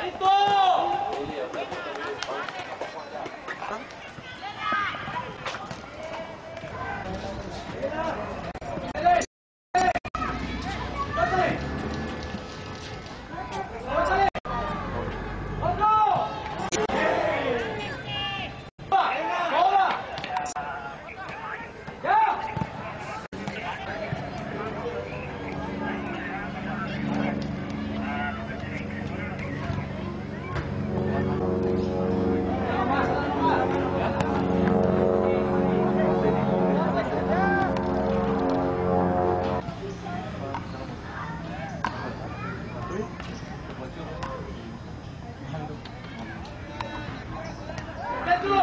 海墩。